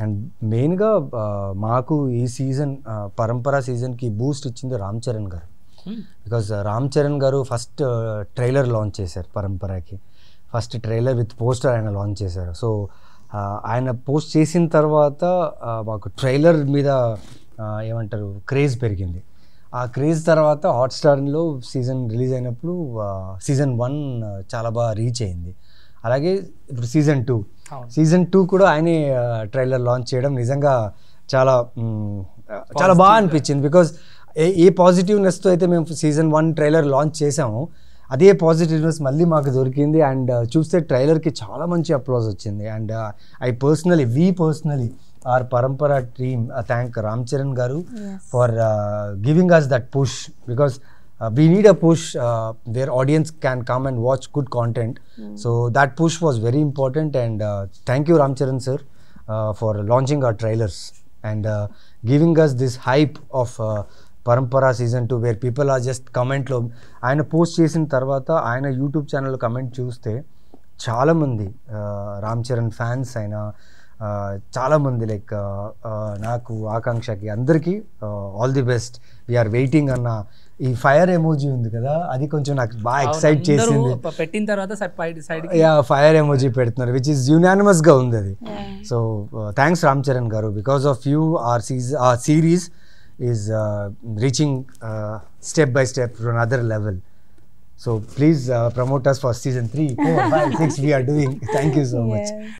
And మెయిన్గా మాకు ఈ సీజన్ పరంపర సీజన్కి బూస్ట్ ఇచ్చింది రామ్ చరణ్ గారు. బికాజ్ రామ్ చరణ్ గారు ఫస్ట్ ట్రైలర్ లాంచ్ చేశారు పరంపరకి. ఫస్ట్ ట్రైలర్ విత్ పోస్టర్ ఆయన లాంచ్ చేశారు. సో ఆయన పోస్ట్ చేసిన తర్వాత మాకు ట్రైలర్ మీద ఏమంటారు క్రేజ్ పెరిగింది. ఆ క్రేజ్ తర్వాత హాట్స్టార్లో సీజన్ రిలీజ్ అయినప్పుడు సీజన్ వన్ చాలా బాగా రీచ్ అయింది. అలాగే ఇప్పుడు సీజన్ టూ. సీజన్ టూ కూడా ఆయనే ట్రైలర్ లాంచ్ చేయడం నిజంగా చాలా చాలా బాగా అనిపించింది. బికాజ్ ఏ ఏ పాజిటివ్నెస్తో అయితే మేము సీజన్ వన్ ట్రైలర్ లాంచ్ చేసామో అదే పాజిటివ్నెస్ మళ్ళీ మాకు దొరికింది. అండ్ చూస్తే ట్రైలర్కి చాలా మంచి అప్లాజ్ వచ్చింది. And I personally we personally are Parampara team thank Ram Charan garu for giving us that push because we need a push uh, where audience can come and watch good content so that push was very important and uh, thank you ram charan sir uh, for launching our trailers and uh, giving us this hype of uh, Parampara season two where people are just కమెంట్లో ఆయన post చేసిన తర్వాత ఆయన YouTube channel comment చూస్తే చాలామంది Ram Charan fans అయినా చాలామంది like నాకు ఆకాంక్షకి అందరికీ all the best. We're waiting అన్న ఈ ఫైర్ ఎమోజీ ఉంది కదా అది కొంచెం నాకు బాగా ఎక్సైట్ అందరూ చేసింది. పెట్టిన తర్వాత సైడ్ యా ఫైర్ ఎమోజీ పెడుతున్నారు విచ్ ఇస్ యునానిమస్గా ఉంది అది. So thanks Ram Charan garu because of you our seas our series is reaching step by step to another level so please promote us for season three four five six we're doing thank you so much.